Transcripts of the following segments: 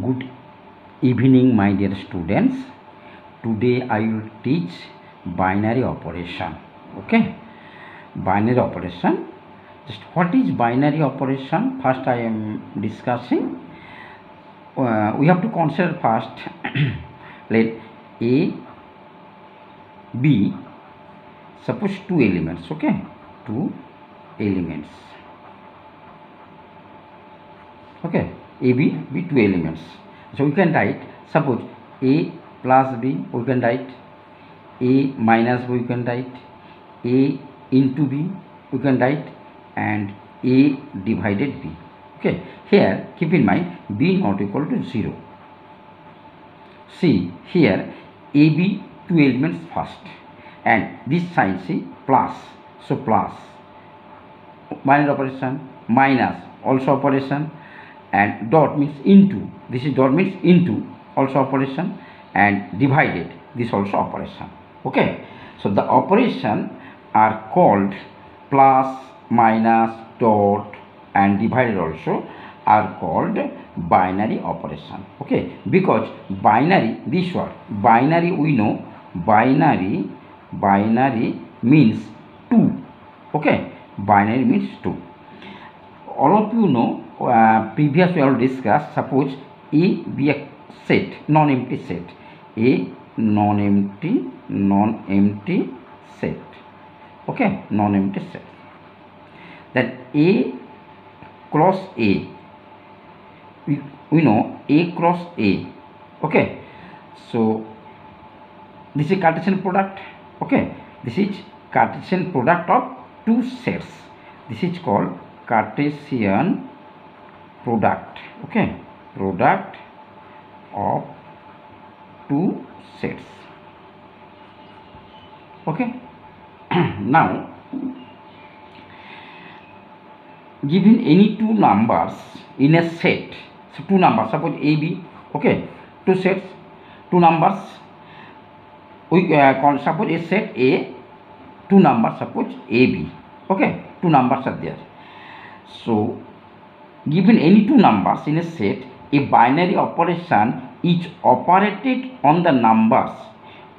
good evening my dear students today i will teach binary operation okay binary operation just what is binary operation first i am discussing uh, we have to consider first let a b suppose two elements okay two elements okay AB be two elements so we can write suppose A plus B we can write A minus B we can write A into B we can write and A divided B okay here keep in mind B not equal to 0 see here AB two elements first and this sign see plus so plus minus operation minus also operation and dot means into this is dot means into also operation and divided this also operation okay so the operation are called plus minus dot and divided also are called binary operation okay because binary this word binary we know binary binary means two okay binary means two all of you know uh, previous we have discussed suppose A be a set non-empty set A non-empty non-empty set okay non-empty set that A cross A we, we know A cross A okay so this is Cartesian product okay this is Cartesian product of two sets this is called Cartesian product okay product of two sets okay now given any two numbers in a set so two numbers suppose a b okay two sets two numbers we uh, suppose a set a two numbers suppose a b okay two numbers are there so Given any two numbers in a set, a binary operation is operated on the numbers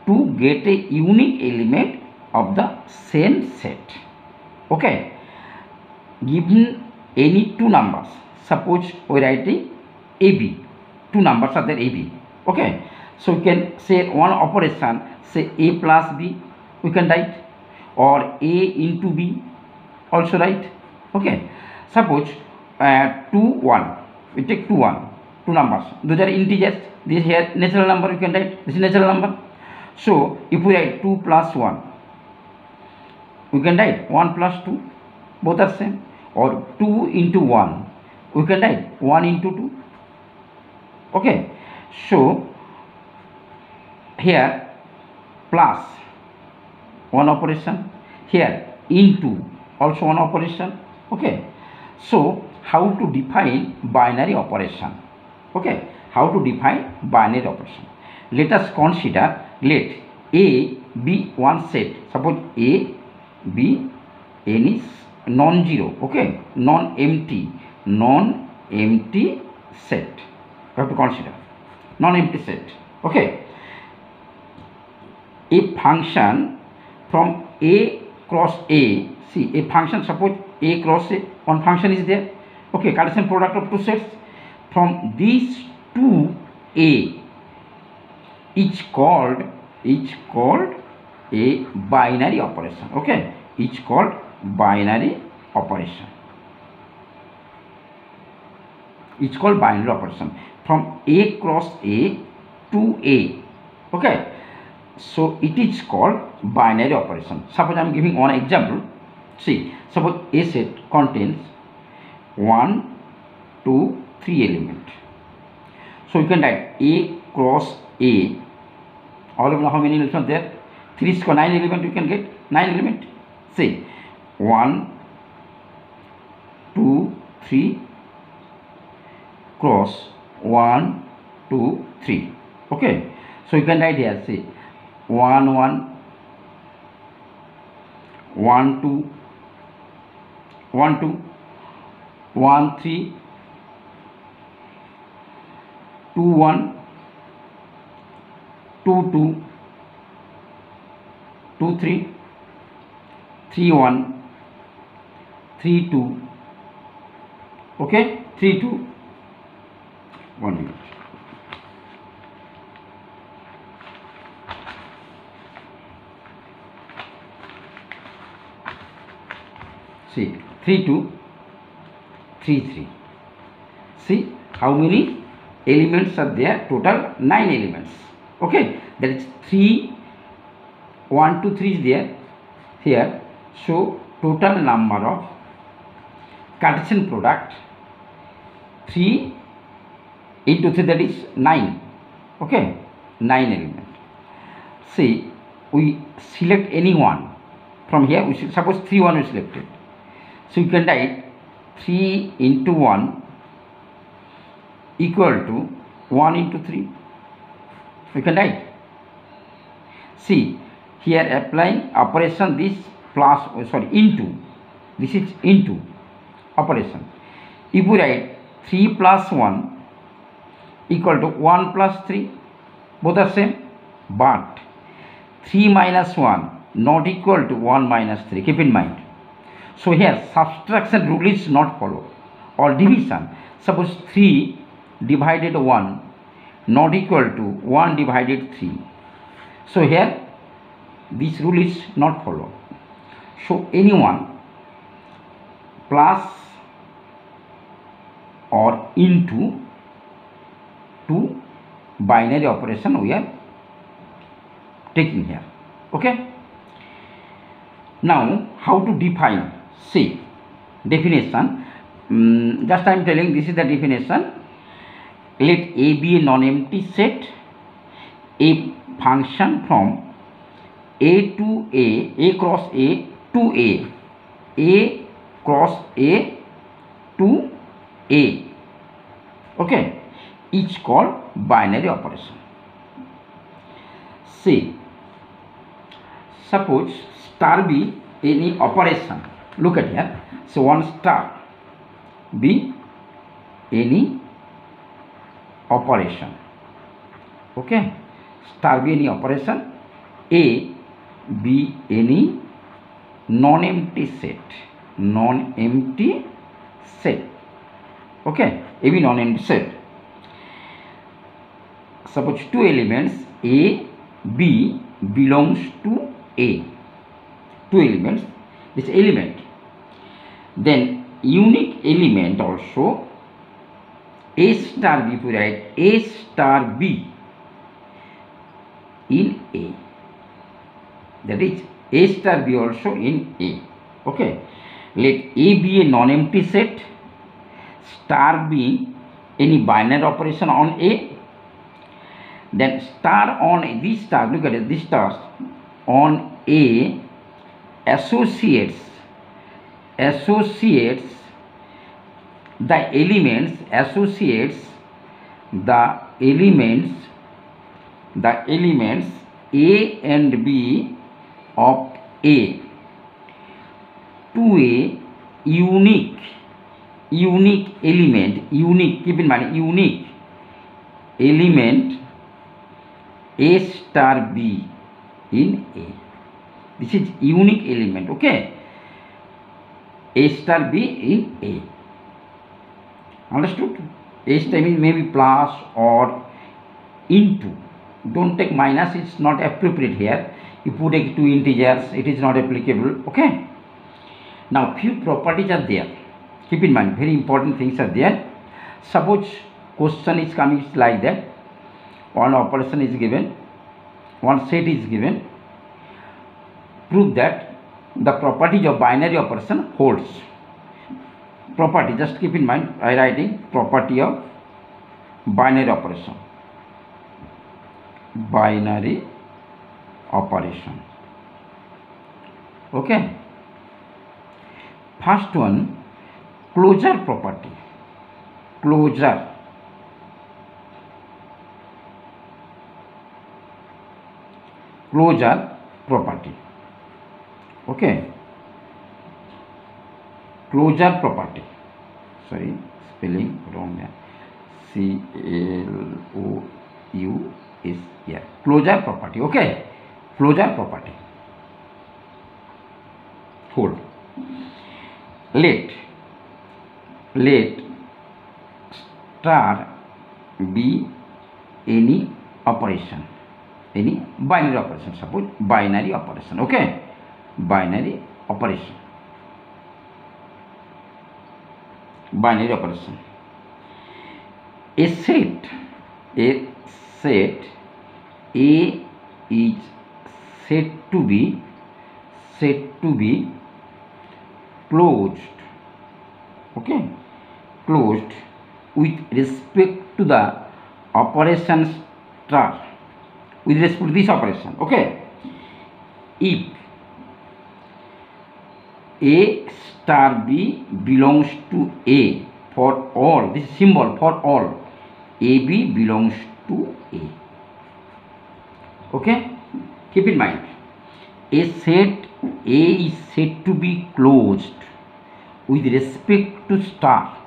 to get a unique element of the same set. Okay. Given any two numbers, suppose we write AB. Two numbers are there AB. Okay. So we can say one operation, say A plus B, we can write or A into B also write. Okay. Suppose uh, 2, 1. We take 2, 1. Two numbers. Those are integers. This here natural number you can write. This is natural number. So, if we write 2 plus 1, we can write 1 plus 2. Both are same. Or 2 into 1. We can write 1 into 2. Okay. So, here plus one operation here into also one operation okay so how to define binary operation. Okay, how to define binary operation. Let us consider let A be one set. Suppose A B n is non-zero. Okay, non-empty, non-empty set. You have to consider non-empty set. Okay, a function from A cross A. See a function. Suppose A cross A. One function is there. okay cartesian product of two sets from these two a each called each called a binary operation okay each called binary operation it's called binary operation from a cross a to a okay so it is called binary operation suppose i'm giving one example see suppose a set contains 1, 2, 3 element. So you can write A cross A. All of how many elements are there? 3 square 9 element you can get. 9 element. Say 1, 2, 3 cross 1, 2, 3. Okay. So you can write here say 1, 1, 1, 2, 1, 2. One three two one two two two three three one three two okay three two one minute see 3 2 3 3 see how many elements are there total 9 elements okay that is 3 1 2 3 is there here so total number of Cartesian product 3 into 3 that is 9 okay 9 element see we select any one from here we should suppose 3 1 is selected so you can write 3 into 1 equal to 1 into 3. We can write. See, here applying operation this plus, oh, sorry, into. This is into operation. If we write 3 plus 1 equal to 1 plus 3, both are same, but 3 minus 1 not equal to 1 minus 3. Keep in mind. So here subtraction rule is not followed or division. Suppose 3 divided 1 not equal to 1 divided 3. So here this rule is not followed. So anyone plus or into two binary operation we are taking here. Okay. Now how to define C. Definition, just I am telling this is the definition. Let A be a non-empty set, a function from A to A, A cross A to A, A cross A to A, okay, each called binary operation. See, suppose star be any operation look at here so one star be any operation okay star be any operation a be any non-empty set non-empty set okay even non-empty set suppose two elements a b belongs to a two elements this element then unique element also A star B if you write A star B in A that is A star B also in A okay let A be a non-empty set star B any binary operation on A then star on A, this star look at it this star on A associates associates the elements associates the elements the elements A and B of A to a unique unique element unique keep in mind unique element A star B in A this is unique element okay A star B in A. Understood? A star means maybe plus or into. Don't take minus, it's not appropriate here. If you take two integers, it is not applicable. Okay? Now, few properties are there. Keep in mind, very important things are there. Suppose question is coming like that. One operation is given, one set is given. Prove that the properties of binary operation holds property just keep in mind i writing property of binary operation binary operation okay first one closure property closure closure property okay closure property sorry spelling wrong है C L O U S yeah closure property okay closure property fold let let star be any operation any binary operation suppose binary operation okay binary operation binary operation a set a set a is said to be said to be closed okay closed with respect to the operation star with respect to this operation okay if A star B belongs to A for all. This symbol for all. AB belongs to A. Okay? Keep in mind. A set A is said to be closed with respect to star.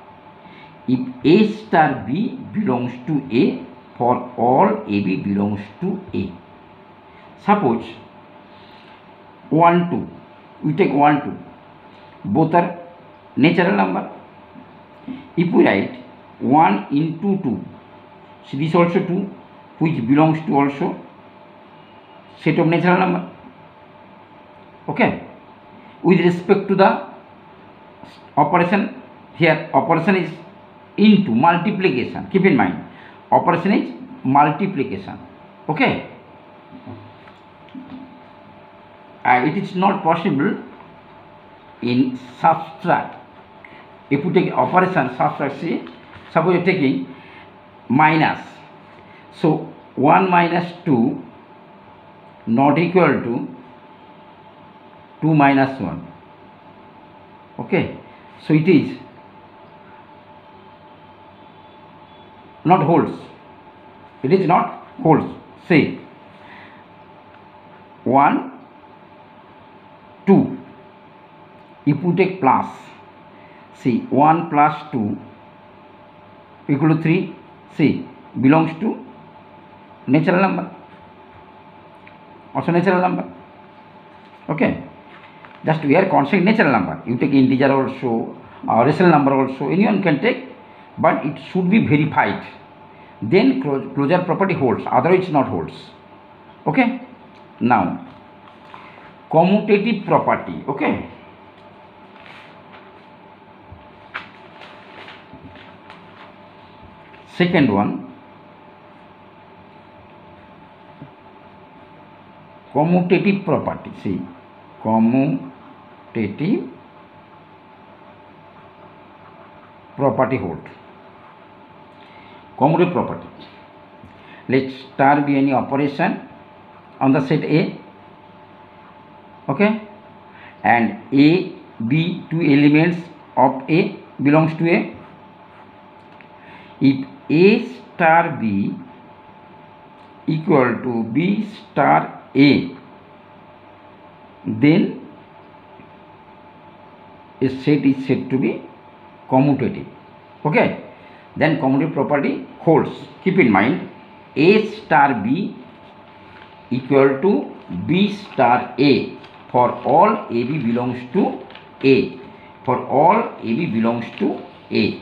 If A star B belongs to A, for all AB belongs to A. Suppose 1, 2. We take 1, 2. both are natural number if we write 1 into 2 so this also 2 which belongs to also set of natural number okay with respect to the operation here operation is into multiplication keep in mind operation is multiplication okay uh, it is not possible in subtract. If you take operation subtract, see, suppose you're taking minus. So 1 minus 2 not equal to 2 minus 1. Okay, so it is not holds. It is not holds. See, 1, 2. Iputec plus. See, 1 plus 2 equal to 3. See, belongs to natural number. Also natural number. Okay. Just we are considering natural number. You take integer also, or rational number also. Anyone can take, but it should be verified. Then closure property holds. Otherwise, not holds. Okay. Now, commutative property. Okay. second one commutative property see commutative property hold commutative property let star be any operation on the set a okay and a b two elements of a belongs to a if A star B equal to B star A then a set is said to be commutative okay then commutative property holds keep in mind A star B equal to B star A for all AB belongs to A for all AB belongs to A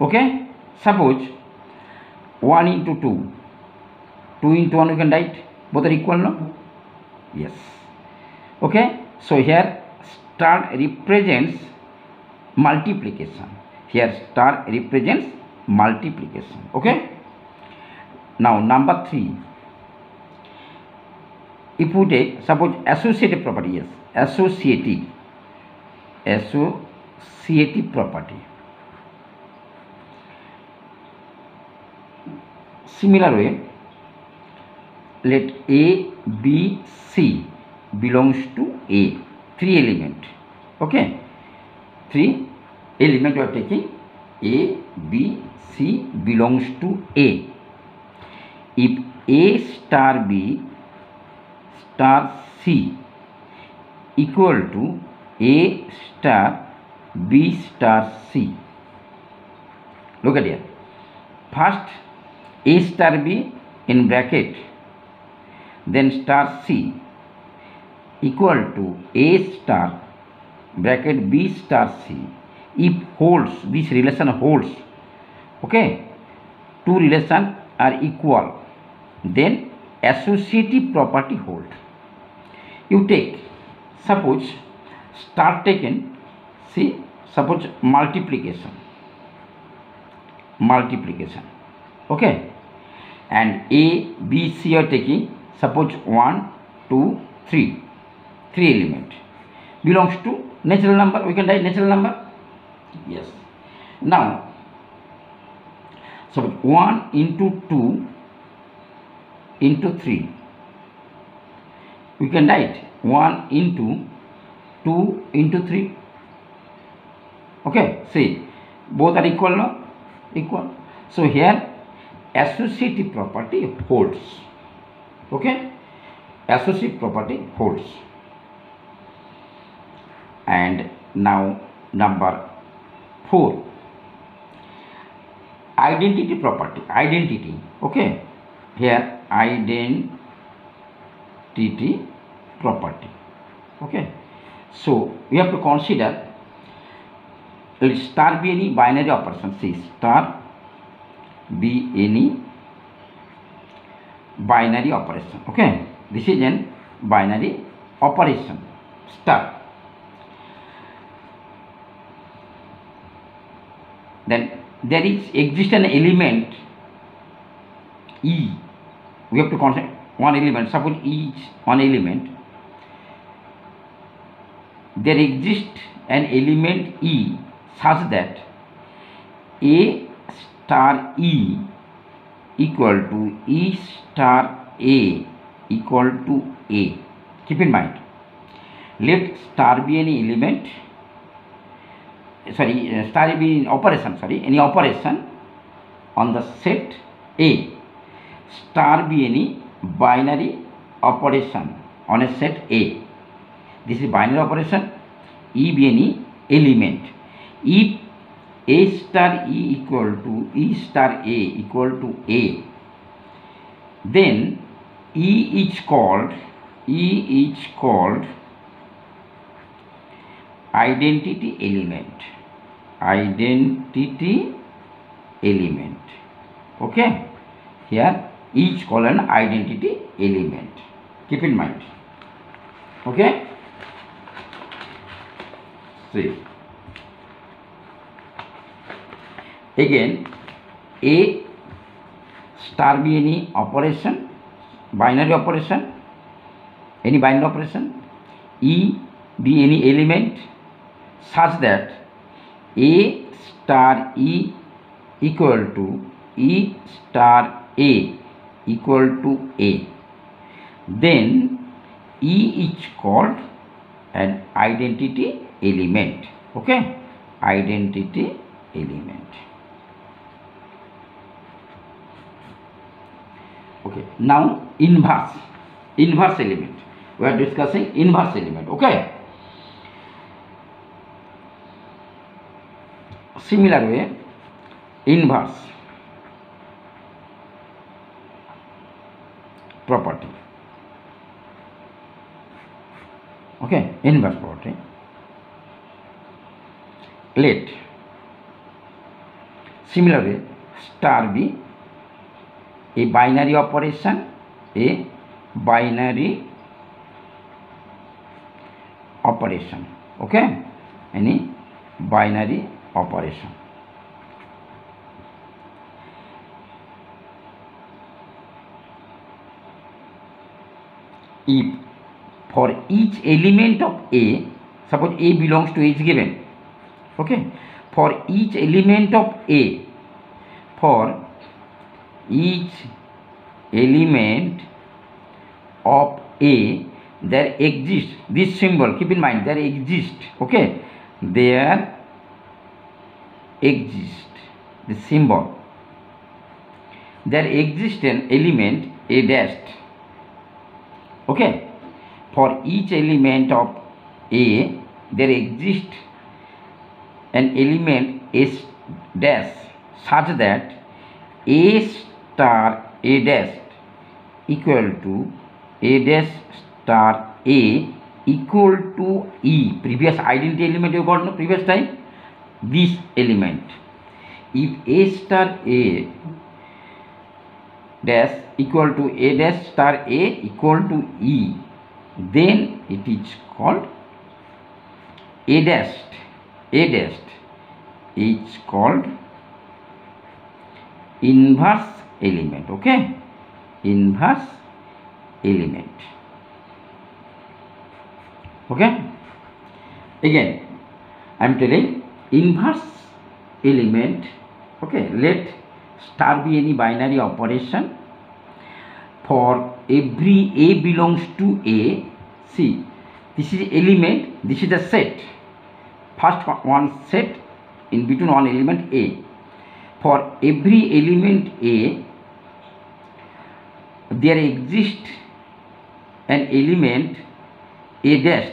okay Suppose 1 into 2, 2 into 1 you can write, both are equal no? Yes. Okay, so here star represents multiplication. Here star represents multiplication. Okay. Now number 3. If we take, suppose associative property, yes, associative, associative property. similar way let a b c belongs to a three element okay three element we are taking a b c belongs to a if a star b star c equal to a star b star c look at here first A star B in bracket then star C equal to A star bracket B star C if holds this relation holds okay two relation are equal then associative property hold you take suppose star taken see suppose multiplication multiplication okay and A, B, C are taking suppose 1, 2, 3, 3 element belongs to natural number. We can write natural number. Yes. Now, suppose 1 into 2 into 3. We can write 1 into 2 into 3. Okay, see, both are equal, no? Equal. So here associative property holds. Okay, associative property holds. And now number four identity property identity okay here identity property okay so we have to consider let star be any binary operation see star be any binary operation okay this is an binary operation star then there is exist an element e we have to consider one element suppose e is one element there exists an element E such that A star E equal to E star A equal to A. Keep in mind, let star be any element, sorry, uh, star be in operation, sorry, any operation on the set A. Star be any binary operation on a set A. This is binary operation, E be any element. If a star E equal to E star A equal to A, then E is called, E is called identity element, identity element, okay, here each column identity element, keep in mind, okay, see. again A star be any operation binary operation any binary operation E be any element such that A star E equal to E star A equal to A then E is called an identity element okay identity element okay now inverse inverse element we are discussing inverse element okay similar way inverse property okay inverse property let similar way star b a binary operation a binary operation okay any binary operation if for each element of a suppose a belongs to each given okay for each element of a for each element of A there exists this symbol keep in mind there exists okay there exists the symbol there exists an element A dash okay for each element of A there exists an element S dash such that a star a dash equal to a dash star a equal to e previous identity element you got no previous time this element if a star a dash equal to a dash star a equal to e then it is called a dash a dash is called inverse element okay inverse element okay again I am telling inverse element okay let star be any binary operation for every a belongs to a see this is element this is the set first one set in between one element a for every element A there exists an element A dash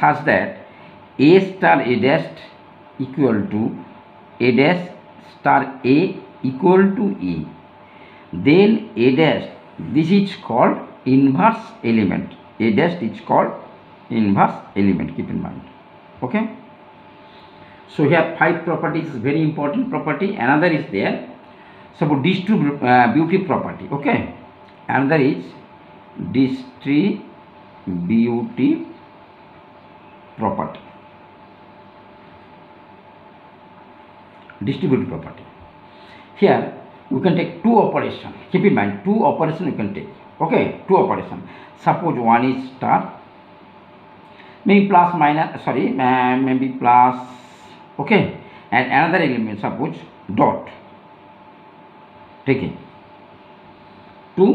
such that A star A dash equal to A dash star A equal to e. then A dash this is called inverse element A dash is called inverse element keep in mind okay so here five properties is very important property. Another is there. Suppose distributive uh, property. Okay. Another is distributive property. Distributive property. Here we can take two operation. Keep in mind two operation you can take. Okay, two operation. Suppose one is star, maybe plus minus. Sorry, uh, maybe plus okay and another element suppose dot taking two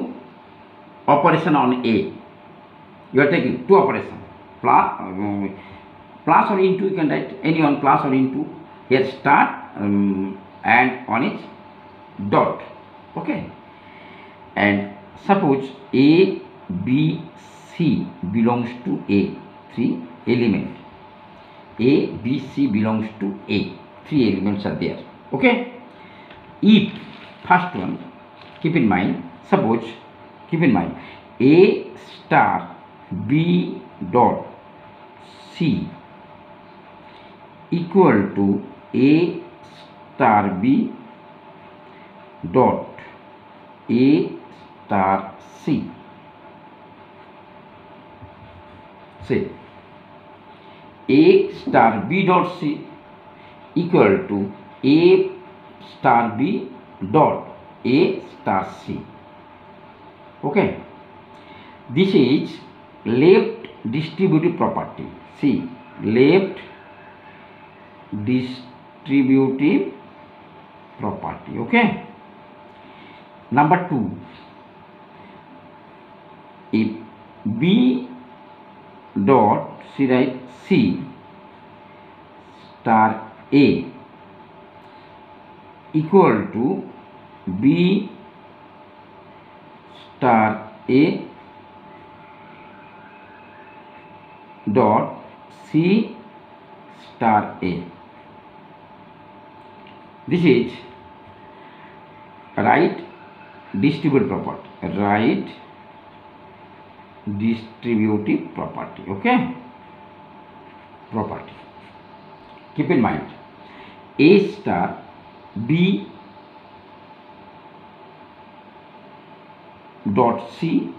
operation on A you are taking two operation plus, um, plus or into you can write any one plus or into here start um, and on its dot okay and suppose A B C belongs to A three element a, B, C belongs to A. Three elements are there. Okay. If first one, keep in mind, suppose, keep in mind, A star B dot C equal to A star B dot A star C. See a star b dot c equal to a star b dot a star c okay this is left distributive property see left distributive property okay number 2 if b dot C right C star A equal to B star A dot C star A. This is right distributive property. Right distributive property. Okay property. Keep in mind, A star B dot C,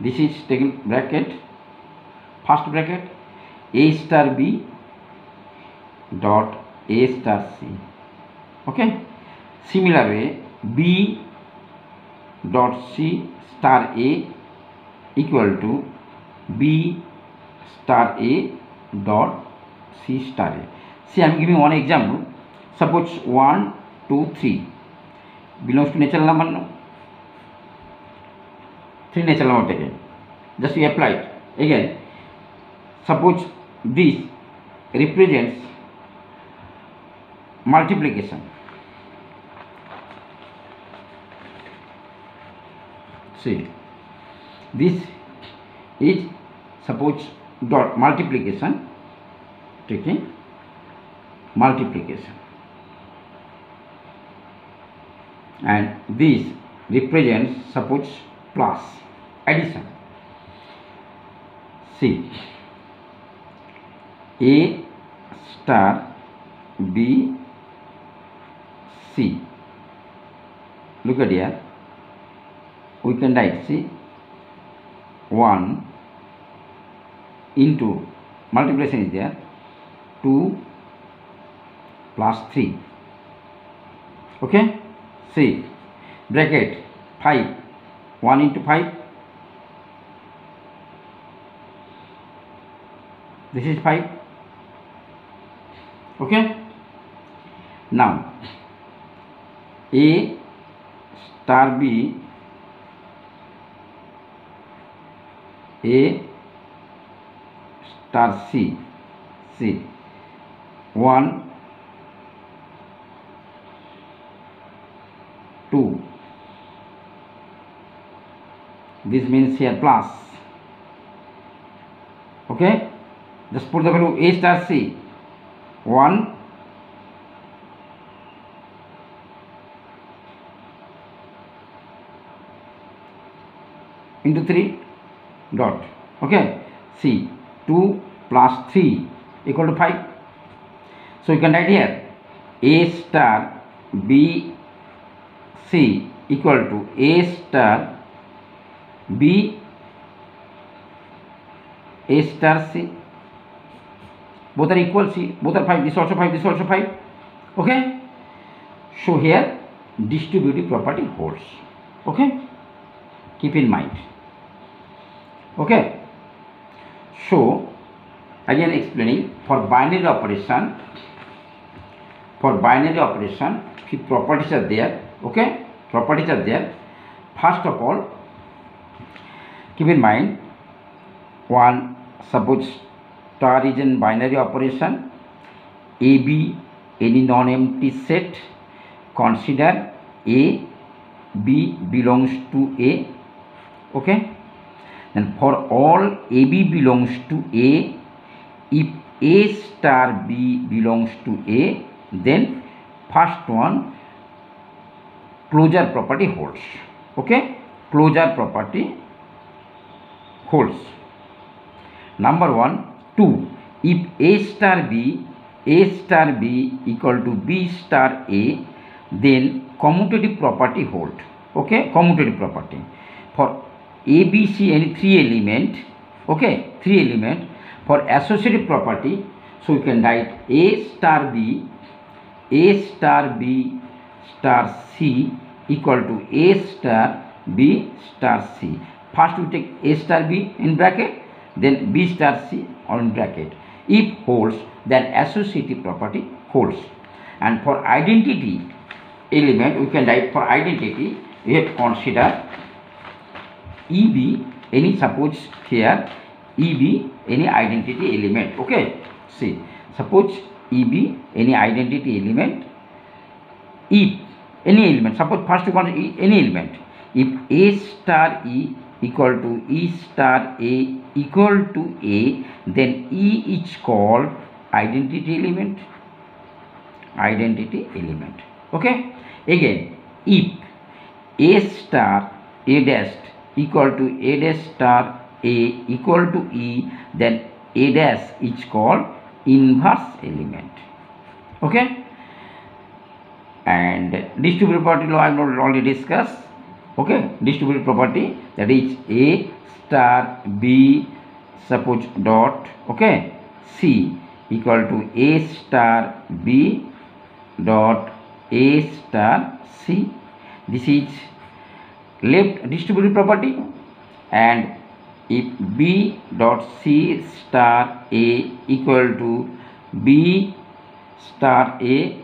this is taken bracket, first bracket, A star B dot A star C. Okay? Similar way, B dot C star A equal to B star A dot C star A. See, I am giving one example. Suppose 1, 2, 3 belongs to natural number. No? 3 natural number taken. Just we apply it. Again, suppose this represents multiplication. See, this is suppose dot multiplication taking multiplication and this represents suppose plus addition see a star b c look at here we can write see 1 into multiplication is there 2 plus 3 okay see bracket 5 1 into 5 this is 5 okay now a star b a star C. C. One, two. this means here plus okay just put the value a star c 1 into 3 dot okay c 2 plus 3 equal to 5. So you can write here A star B C equal to A star B A star C. Both are equal C. Both are 5. This also 5. This also 5. Okay. So here distributive property holds. Okay. Keep in mind. Okay. So, again explaining for binary operation, for binary operation, few properties are there. Okay, properties are there. First of all, keep in mind one suppose star is in binary operation, a b any non-empty set. Consider A B belongs to A. Okay. And for all AB belongs to A, if A star B belongs to A, then first one closure property holds. Okay, closure property holds. Number 1, 2. If A star B equal to B star A, then commutative property holds. Okay, commutative property. For ABC any three element okay three element for associative property so you can write A star B A star B star C equal to A star B star C first we take A star B in bracket then B star C on bracket if holds then associative property holds and for identity element we can write for identity we have considered EB any suppose here EB any identity element okay see suppose EB any identity element if any element suppose first one any element if A star E equal to E star A equal to A then E is called identity element identity element okay again if A star A dash equal to a dash star a equal to e then a dash is called inverse element okay and distributive property law i have already discussed okay distributive property that is a star b suppose dot okay c equal to a star b dot a star c this is left distributive property and if b dot c star a equal to b star a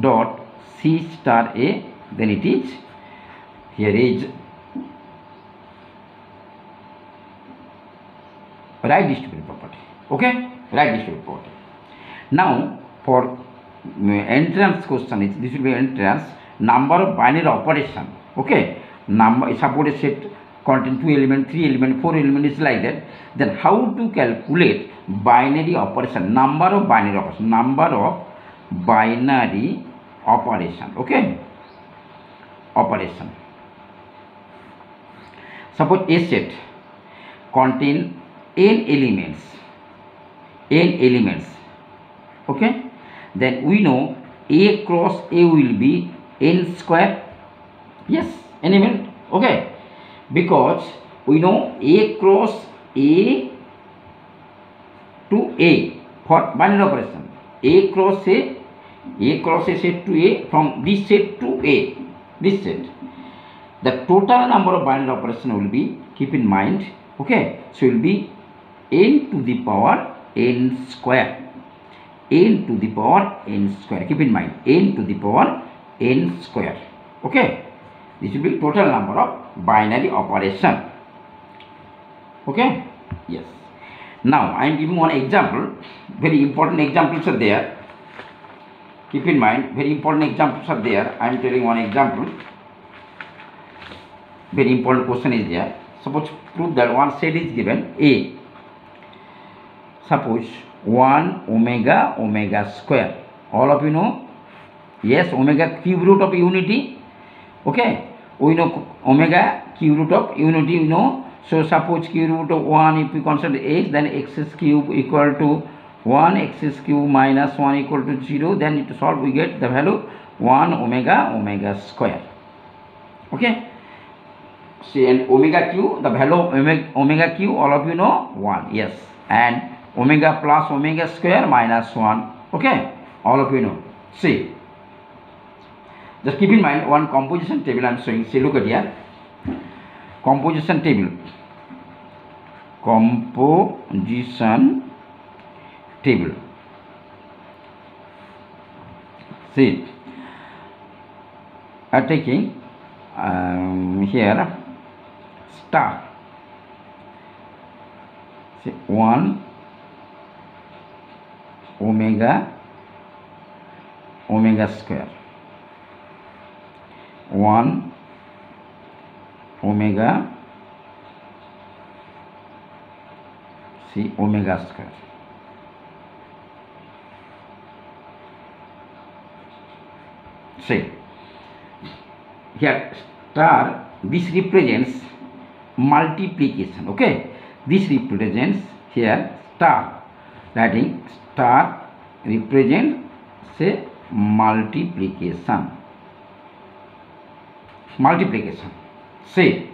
dot c star a then it is here is right distributive property okay right distributive property now for entrance question is this will be entrance number of binary operation okay number supported set contain two element three element four element is like that then how to calculate binary operation number of binary operation number of binary operation okay operation suppose a set contain n elements n elements okay then we know a cross a will be n square yes any minute okay because we know a cross a to a for binary operation a cross a a cross a set to a from this set to a this set the total number of binary operation will be keep in mind okay so it will be n to the power n square n to the power n square keep in mind n to the power n square okay this will be total number of binary operation okay yes now i am giving one example very important examples are there keep in mind very important examples are there i am telling one example very important question is there suppose prove that one set is given a suppose 1 omega omega square all of you know yes omega cube root of unity okay we know omega q root of unity we know so suppose q root of 1 if we consider x then x cube equal to 1 x cube minus 1 equal to 0 then to solve we get the value 1 omega omega square okay see and omega q the value of omega, omega q all of you know 1 yes and omega plus omega square minus 1 okay all of you know see just keep in mind one composition table I am showing. See, look at here. Composition table. Composition table. See, I am taking um, here star. See, 1 omega omega square one omega C omega square से star this represents multiplication okay this represents here star writing star represent से multiplication multiplication. See,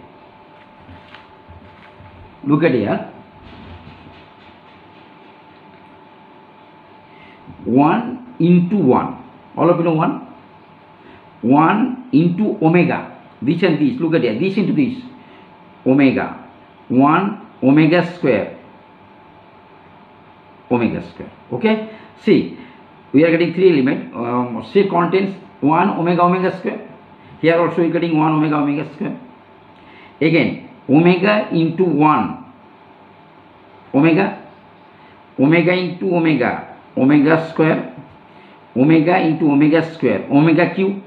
look at here. 1 into 1. All of you know 1? 1 into omega. This and this. Look at here. This into this. Omega. 1 omega square. Omega square. Okay? See, we are getting three element. Um, C contains 1 omega omega square. Here also you getting 1 omega omega square. Again, omega into 1. Omega. Omega into omega. Omega square. Omega into omega square. Omega cube.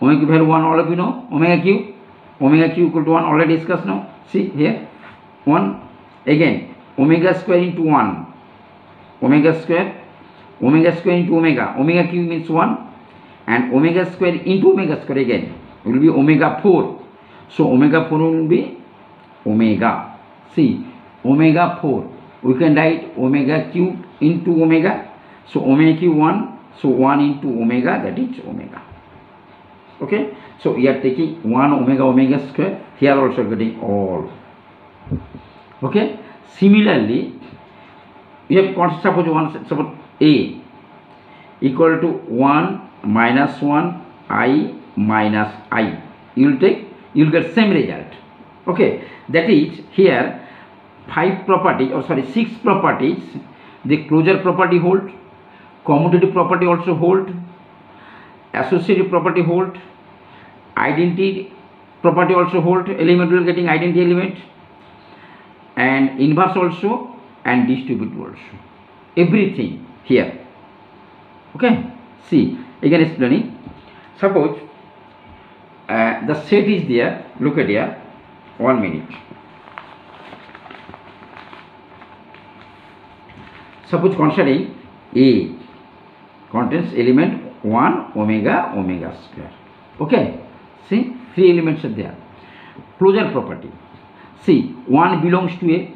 Omega cube value 1 all of you know. Omega cube. Omega cube equal to 1 already discussed now. See here. 1. Again, omega square into 1. Omega square. Omega square into omega. Omega cube means 1. and omega square into omega square again will be omega 4 so omega 4 will be omega see omega 4 we can write omega cube into omega so omega cube 1 so 1 into omega that is omega okay so we are taking 1 omega omega square here also getting all okay similarly we have considered suppose one suppose a equal to 1 minus 1 i minus i you'll take you'll get same result okay that is here five properties or oh, sorry six properties the closure property hold commutative property also hold associative property hold identity property also hold element will getting identity element and inverse also and distribute also everything here okay see again explaining suppose uh, the set is there look at here one minute suppose considering a contains element 1 omega omega square okay see three elements are there closure property see one belongs to a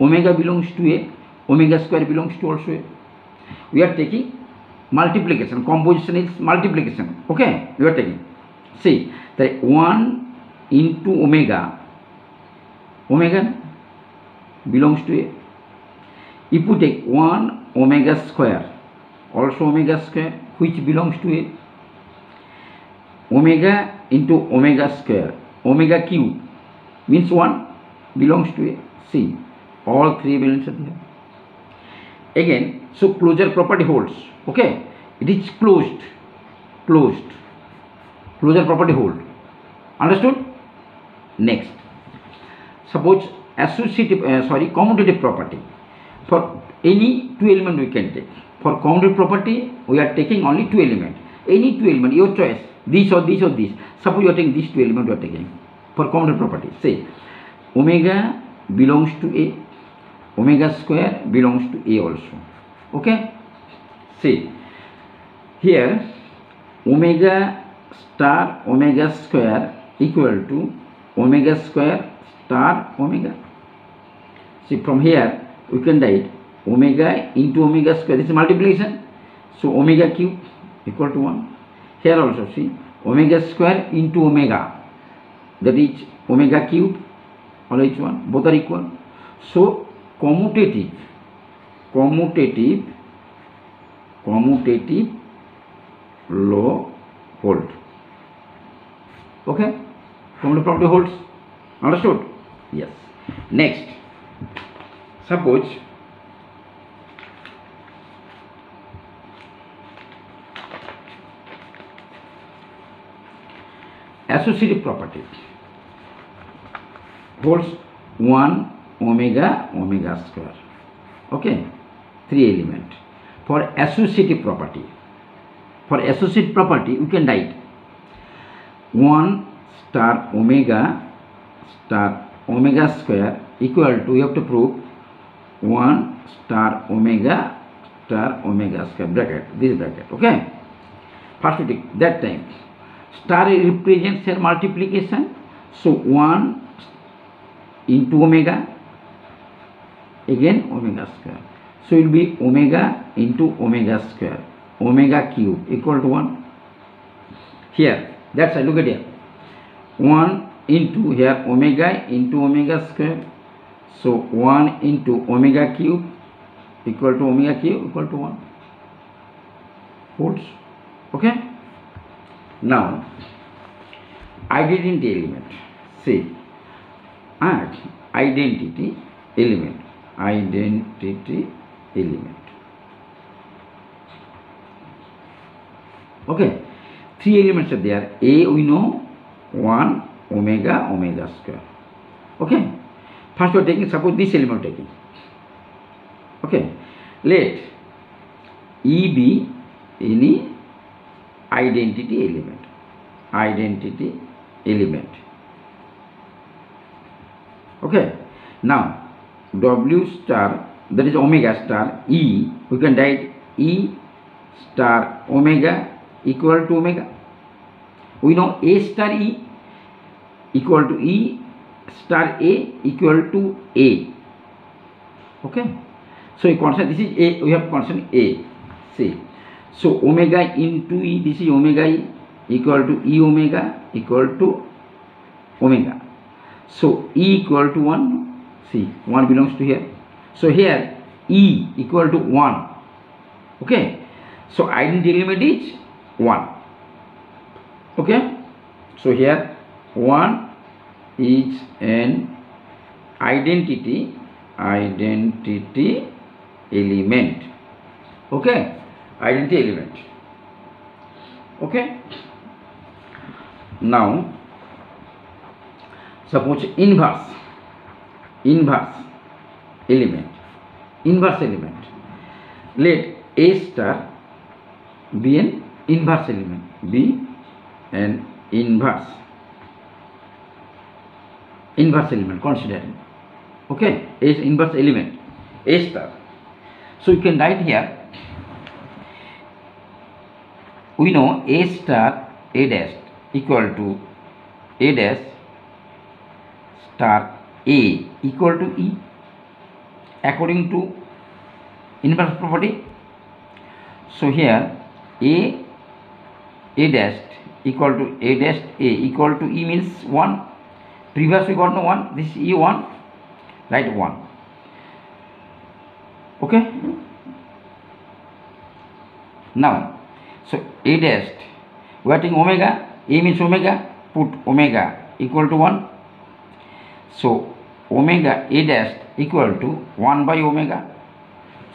omega belongs to a omega square belongs to also a we are taking multiplication composition is multiplication okay you are taking see the 1 into omega omega belongs to a if you take 1 omega square also omega square which belongs to a omega into omega square omega cube means 1 belongs to See, all three belongs to it. again so closure property holds okay it is closed closed closure property hold understood next suppose associative uh, sorry commutative property for any two element we can take for commutative property we are taking only two element any two element your choice this or this or this suppose you are taking these two element you are taking for commutative property say omega belongs to a omega square belongs to a also okay see here omega star omega square equal to omega square star omega see from here we can write omega into omega square this is multiplication so omega cube equal to 1 here also see omega square into omega that is omega cube each 1 both are equal so commutative commutative commutative law hold okay commutative property holds understood yes next suppose associative property holds 1 omega omega square okay three element for associative property for associative property we can write 1 star omega star omega square equal to we have to prove 1 star omega star omega square bracket this bracket okay first take that time star represents their multiplication so 1 into omega again omega square so it will be omega into omega square, omega cube equal to 1. Here, that's it, look at here. 1 into here omega into omega square. So 1 into omega cube equal to omega cube equal to 1. Holds. Okay? Now, identity element. See, add identity element. Identity element okay three elements are there a we know 1 omega omega square okay first we are taking suppose this element taking okay let e be any identity element identity element okay now w star that is omega star E, we can write E star omega equal to omega. We know A star E equal to E star A equal to A. Okay. So a constant, this is A, we have constant A, say. So omega into E, this is omega E equal to E omega equal to omega. So E equal to 1, see, 1 belongs to here. So here E equal to 1. Okay. So identity limit is 1. Okay. So here 1 is an identity identity element. Okay. Identity element. Okay. Now suppose inverse inverse element inverse element let A star be an inverse element be an inverse inverse element considering okay A is inverse element A star so you can write here we know A star A dash equal to A dash star A equal to E according to inverse property so here a a dash equal to a dash a equal to e means 1 previous we got no 1 this e 1 right 1 okay now so a dash we are taking omega a means omega put omega equal to 1 so omega a dash equal to 1 by omega.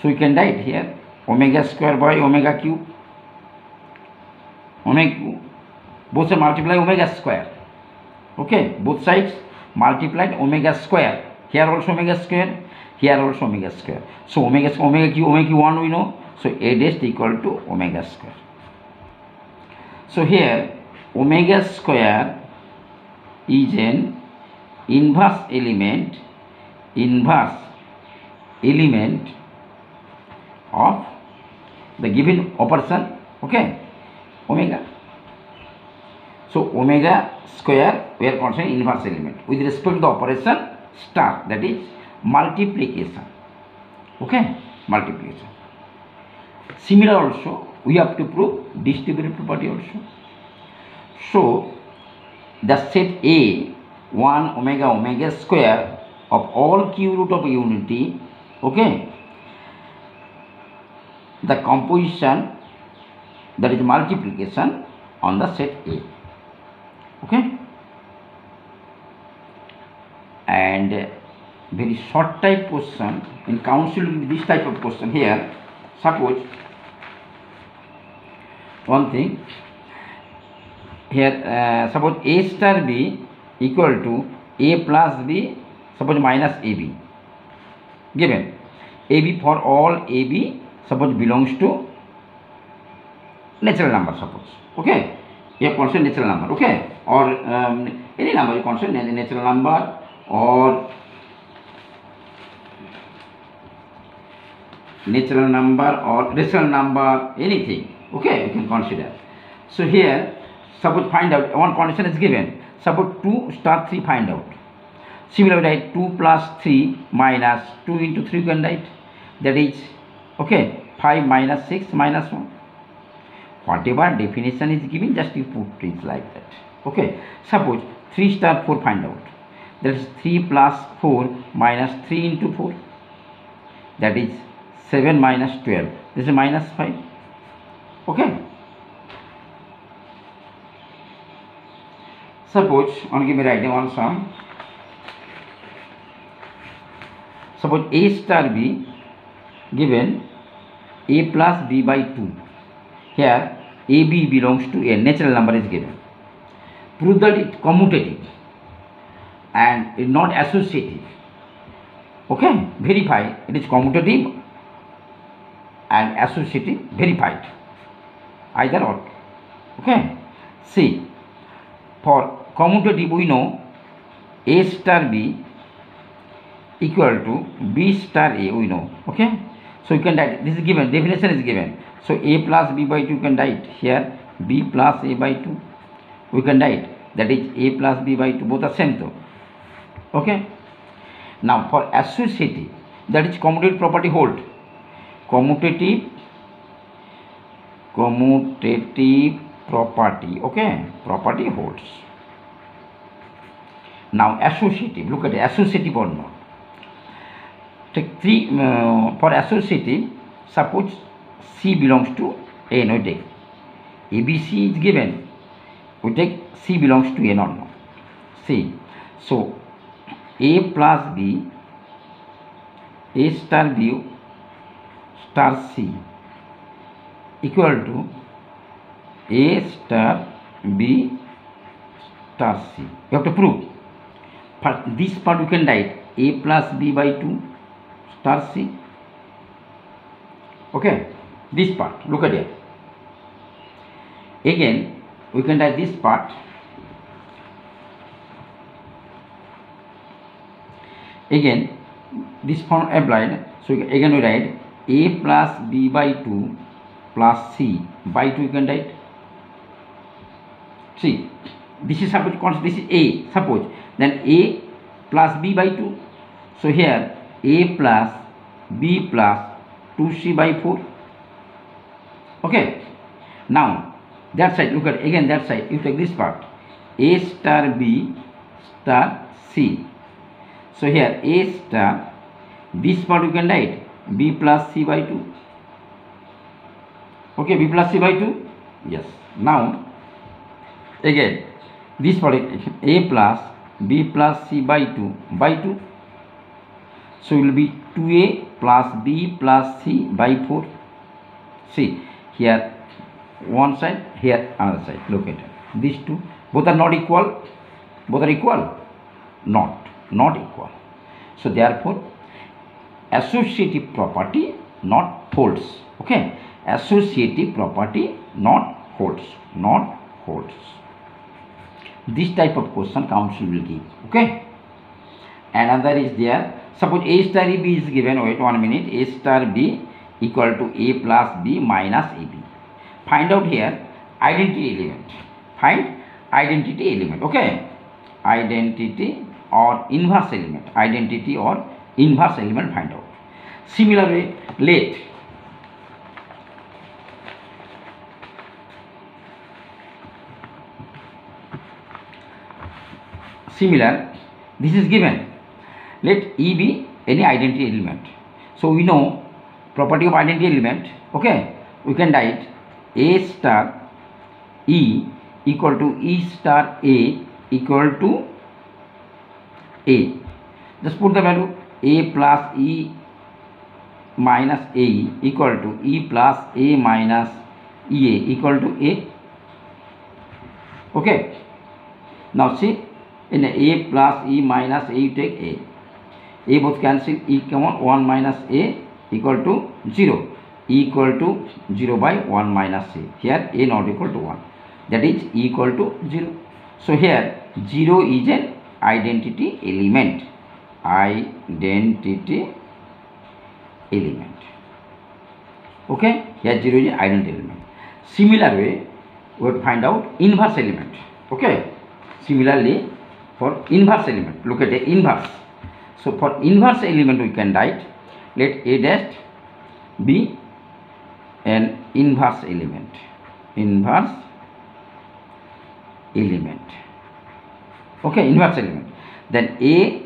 So you can write here omega square by omega cube. Omega, both are multiply omega square. Okay, both sides multiplied omega square. Here also omega square, here also omega square. So omega omega cube, omega cube 1 we know. So A dash equal to omega square. So here omega square is an inverse element inverse element of the given operation okay omega so omega square we are considering inverse element with respect to the operation star that is multiplication okay multiplication similar also we have to prove distributive property also so the set a 1 omega omega square of all q root of unity okay the composition that is multiplication on the set A okay and very short type question in counseling this type of question here suppose one thing here uh, suppose A star B equal to A plus B suppose minus AB given AB for all AB suppose belongs to natural number suppose okay a constant natural number okay or um, any number consider, constant natural number or natural number or rational number anything okay you can consider so here suppose find out one condition is given suppose 2 star 3 find out Similarly, write 2 plus 3 minus 2 into 3 you can write. That is, okay, 5 minus 6 minus 1. Whatever definition is given, just you put it like that. Okay, suppose 3 star 4 find out. That is 3 plus 4 minus 3 into 4. That is 7 minus 12. This is minus 5. Okay. Suppose, only give me write one sum. suppose A star B given A plus B by 2. Here AB belongs to A, natural number is given. Prove that it commutative and not associative. Okay, verify it is commutative and associative verified. Either or. Okay, see for commutative we know A star B equal to b star a we know okay so you can write this is given definition is given so a plus b by 2 you can write here b plus a by 2 we can write that is a plus b by 2 both are same though okay now for associative that is commutative property hold commutative commutative property okay property holds now associative look at associative or not Take three uh, for associative, suppose C belongs to A, no, take ABC is given, we take C belongs to A, not no. C. So, A plus B, A star B star C equal to A star B star C. You have to prove. For this part you can write A plus B by 2 star C. Okay, this part, look at it. Again, we can write this part. Again, this form applied, so again we write a plus b by 2 plus c by 2 you can write. See, this is suppose, this is a, suppose, then a plus b by 2. So here a plus b plus 2c by 4 okay now that side look at again that side you take this part a star b star c so here a star this part you can write b plus c by 2 okay b plus c by 2 yes now again this part a plus b plus c by 2 by 2 so it will be 2a plus b plus c by 4 see here one side here another side look at it these two both are not equal both are equal not not equal so therefore associative property not holds okay associative property not holds not holds this type of question council will give okay another is there Suppose A star b is given, wait one minute, A star B equal to A plus B minus AB. Find out here identity element. Find identity element, okay? Identity or inverse element. Identity or inverse element find out. Similarly, let similar this is given let E be any identity element. So we know property of identity element, okay? We can write A star E equal to E star A equal to A. Just put the value A plus E minus A equal to E plus A minus EA equal to A. Okay. Now see in A plus E minus A you take A. a both cancel e common 1 minus a equal to 0 e equal to 0 by 1 minus a here a not equal to 1 that is e equal to 0 so here 0 is an identity element identity element okay here 0 is an identity element similar way we would find out inverse element okay similarly for inverse element look at the inverse So for inverse element we can write let A dash be an inverse element. Inverse element. Okay, inverse element. Then A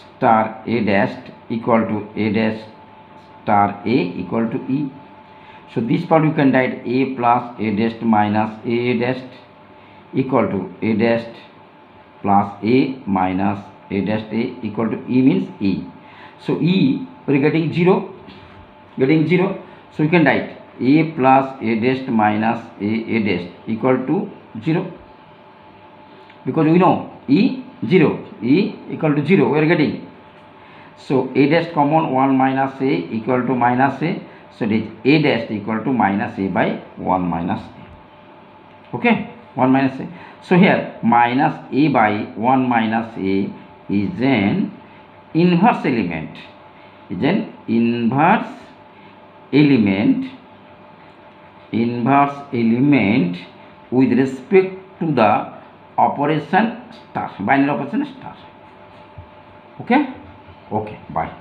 star A dash equal to A dash star A equal to E. So this part you can write A plus A dash minus A dash equal to A dash plus A minus a dash a equal to e means e so e we're getting zero getting zero so we can write a plus a dash minus a a dash equal to zero because we know e zero e equal to zero we are getting so a dash common one minus a equal to minus a so this a dash equal to minus a by one minus a okay one minus a so here minus a by one minus a is an inverse element is an inverse element inverse element with respect to the operation star binary operation star okay okay bye